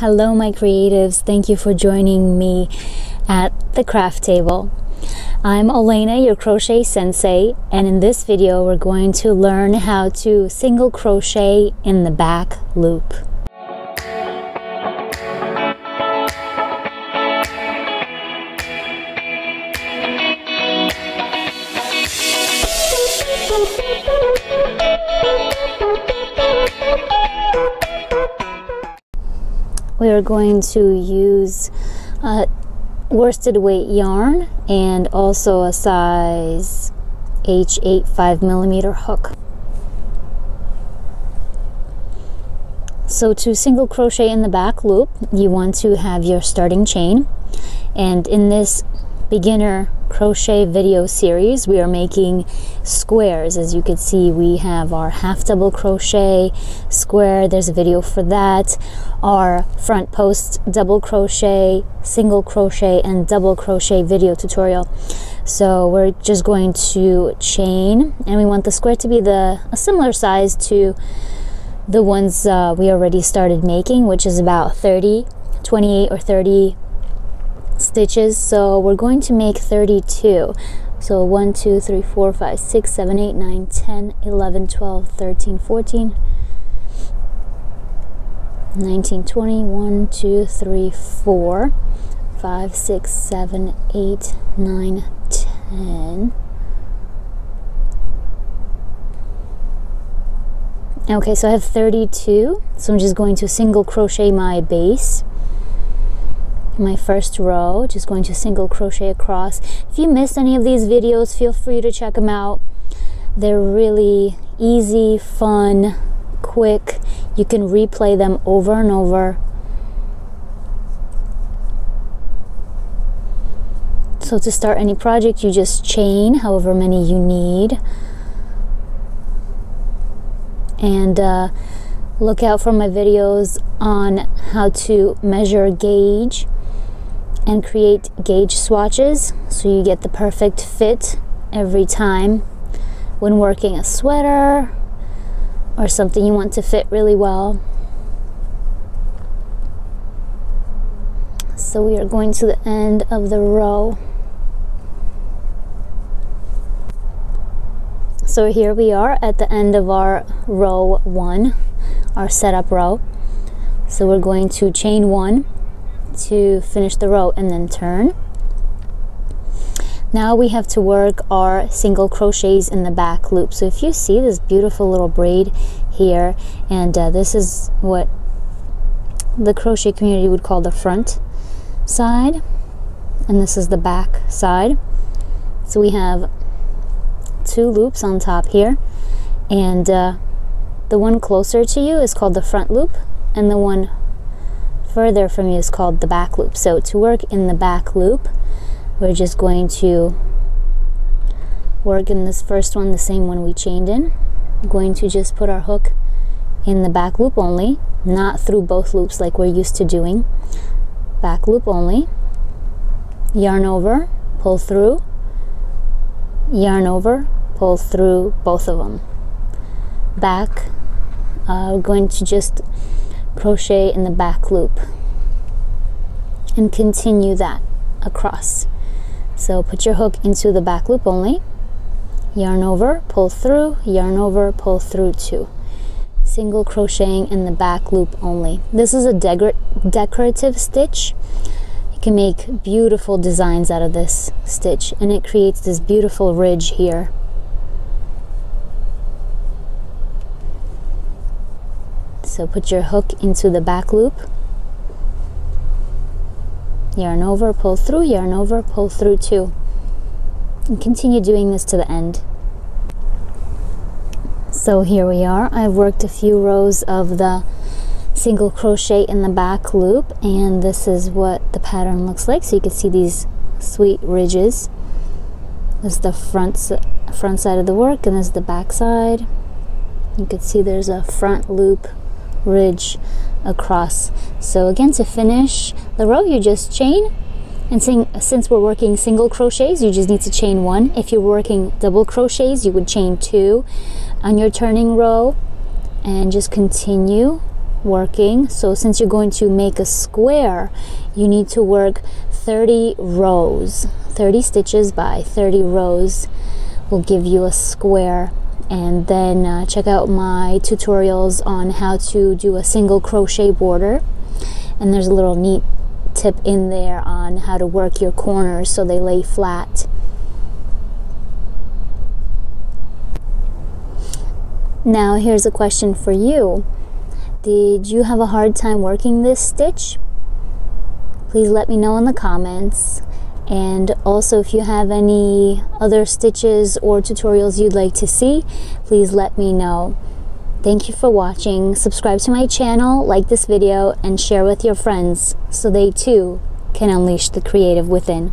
Hello, my creatives. Thank you for joining me at the craft table. I'm Olena, your crochet sensei, and in this video, we're going to learn how to single crochet in the back loop. We are going to use a worsted weight yarn and also a size H8 5 millimeter hook. So to single crochet in the back loop, you want to have your starting chain. And in this beginner crochet video series. We are making squares. As you can see we have our half double crochet square. There's a video for that. Our front post double crochet single crochet and double crochet video tutorial. So we're just going to chain and we want the square to be the a similar size to the ones uh, we already started making which is about 30 28 or 30 stitches. So we're going to make 32 so 1 2 3 4 5 6 7 8 9 10 11 12 13 14 19 20 1 2 3 4 5 6 7 8 9 10 okay so I have 32 so I'm just going to single crochet my base my first row just going to single crochet across. If you missed any of these videos feel free to check them out. They're really easy fun quick. You can replay them over and over. So to start any project you just chain however many you need. And uh, look out for my videos on how to measure gauge and create gauge swatches so you get the perfect fit every time when working a sweater or something you want to fit really well. So we are going to the end of the row. So here we are at the end of our row one, our setup row. So we're going to chain one to finish the row and then turn. Now we have to work our single crochets in the back loop. So if you see this beautiful little braid here and uh, this is what the crochet community would call the front side and this is the back side. So we have two loops on top here and uh, the one closer to you is called the front loop and the one further from you is called the back loop. So to work in the back loop, we're just going to work in this first one, the same one we chained in. I'm going to just put our hook in the back loop only, not through both loops like we're used to doing. Back loop only. Yarn over, pull through, yarn over, pull through both of them. Back, uh, we're going to just crochet in the back loop and continue that across. So put your hook into the back loop only yarn over pull through yarn over pull through two. Single crocheting in the back loop only. This is a decor decorative stitch. You can make beautiful designs out of this stitch and it creates this beautiful ridge here So put your hook into the back loop, yarn over, pull through, yarn over, pull through two. And continue doing this to the end. So here we are. I've worked a few rows of the single crochet in the back loop and this is what the pattern looks like. So you can see these sweet ridges. This is the front, front side of the work and this is the back side. You can see there's a front loop ridge across. So again, to finish the row, you just chain and since we're working single crochets, you just need to chain one. If you're working double crochets, you would chain two on your turning row and just continue working. So since you're going to make a square, you need to work 30 rows. 30 stitches by 30 rows will give you a square and then uh, check out my tutorials on how to do a single crochet border. And there's a little neat tip in there on how to work your corners so they lay flat. Now here's a question for you. Did you have a hard time working this stitch? Please let me know in the comments and also if you have any other stitches or tutorials you'd like to see please let me know. Thank you for watching. Subscribe to my channel like this video and share with your friends so they too can unleash the creative within